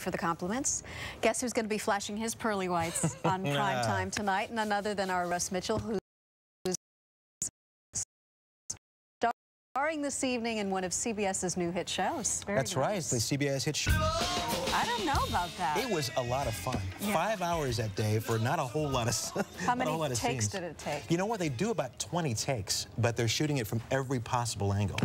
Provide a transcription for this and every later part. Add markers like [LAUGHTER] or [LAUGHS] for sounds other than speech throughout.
for the compliments. Guess who's going to be flashing his pearly whites [LAUGHS] on prime time tonight? None other than our Russ Mitchell, who's starring this evening in one of CBS's new hit shows. Very That's right, the CBS hit show. I don't know about that. It was a lot of fun. Yeah. Five hours that day for not a whole lot of [LAUGHS] How many takes scenes. did it take? You know what? They do about 20 takes, but they're shooting it from every possible angle.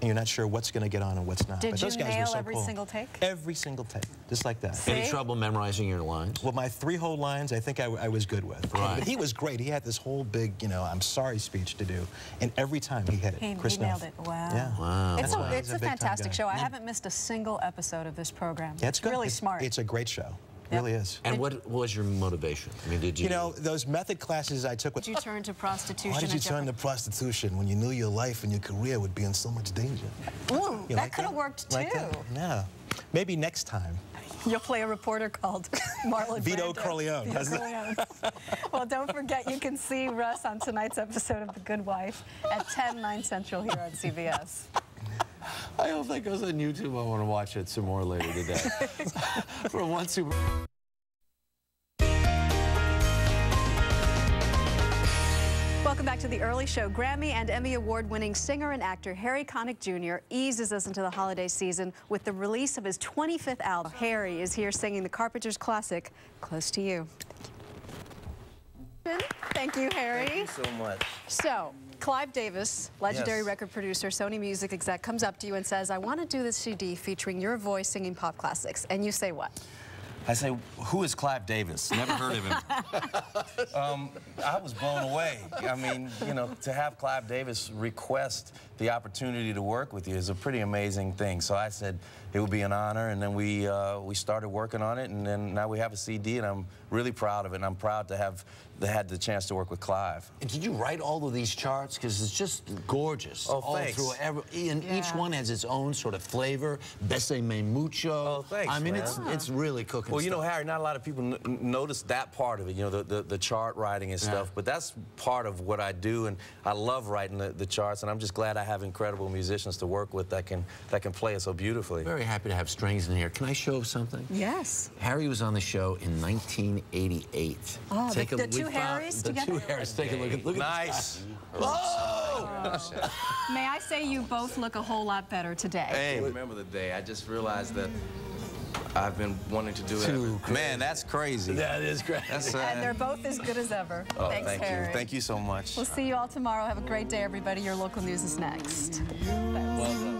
And you're not sure what's going to get on and what's not. Did but you those guys nail were so every cool. single take? Every single take, just like that. See? Any trouble memorizing your lines? Well, my three whole lines, I think I, I was good with. Right. But he was great. He had this whole big, you know, I'm sorry speech to do, and every time he hit it. He, Chris he nailed Neff. it. Wow. Yeah. Wow. It's That's a, why it's a a fantastic show. I haven't missed a single episode of this program. Yeah, it's good. Really it's, smart. It's a great show. It Yep. really is. And what was your motivation? I mean, did you... You know, those method classes I took with. Did you turn to prostitution? Why did you turn to prostitution when you knew your life and your career would be in so much danger? Ooh, You that like could have worked Like too. that? Yeah. Maybe next time. You'll play a reporter called [LAUGHS] Marlon Vito Brando. Corleone. Vito Corleone. well, don't forget you can see Russ on tonight's episode of The Good Wife at 10, 9 Central here on CBS. I hope that goes on YouTube. I want to watch it some more later today. [LAUGHS] For one super... Welcome back to the early show. Grammy and Emmy Award winning singer and actor Harry Connick Jr. eases us into the holiday season with the release of his 25th album. Harry is here singing the Carpenters classic, Close to You. Thank you, Harry. Thank you so much. So, Clive Davis, legendary Yes. record producer, Sony Music exec, comes up to you and says, I want to do this CD featuring your voice singing pop classics. And you say what? I say, who is Clive Davis? Never heard of him. [LAUGHS] Um, I was blown away. I mean, you know, to have Clive Davis request the opportunity to work with you is a pretty amazing thing. So I said it would be an honor, and then we uh, we started working on it, and then now we have a CD, and I'm really proud of it. And I'm proud to have had the chance to work with Clive. And did you write all of these charts? Because it's just gorgeous. Oh, all thanks. through every, and each one has its own sort of flavor. Besame mucho. Oh, thanks, I mean, man. it's it's really cooking. Well, you know. Harry, not a lot of people n- notice that part of it, you know, the, the, the chart writing and stuff, Yeah. but that's part of what I do, and I love writing the, the charts, and I'm just glad I have incredible musicians to work with that can, that can play it so beautifully. Very happy to have strings in here. Can I show something? Yes. Harry was on the show in 1988. Oh, the- the two found- Harrys The together? two Harrys. Take a look at look at Nice. this guy. Whoa! May I say you both look a whole lot better today? Hey, remember the day. I just realized that I've been wanting to do it. Man, that's crazy. That is great. That's, uh, And they're both as good as ever. oh, Thanks, thank Harry. you. Thank you so much. We'll see you all tomorrow. Have a great day, everybody. Your local news is next. Well done.